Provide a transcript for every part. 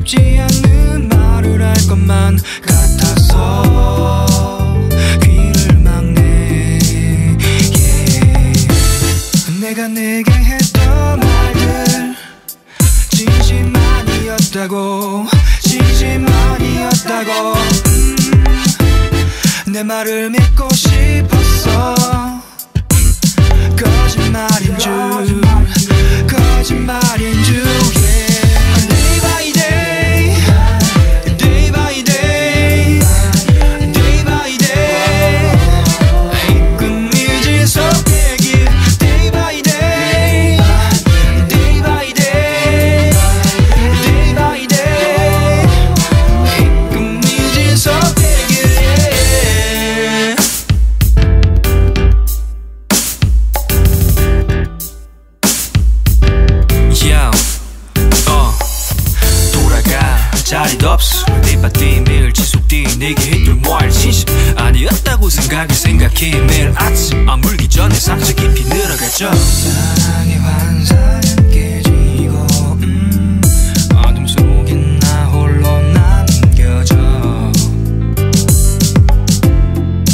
싶지 않는 말을 할 것만 같아서 귀를 막네. 내가 내게 했던 말들 진심만이었다고 진심만이었다고. 음, 내 말을 믿고 싶었어. 거짓말 자리도 없어. 뒷바뒤 매일 지속돼 내게 해줄 말 진심 아니었다고 생각을 생각해 매일 아침 아 물기 전에 상처 깊이 늘어가죠. 사랑의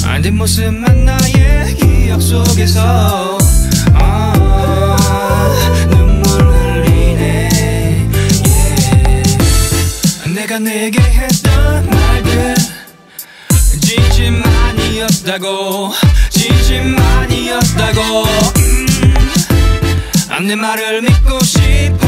안된 모습만 나의 기억 속에서 내가 내게 했던 말들. 진심만이었다고 진심만이었다고. 음, 내 말을 믿고 싶어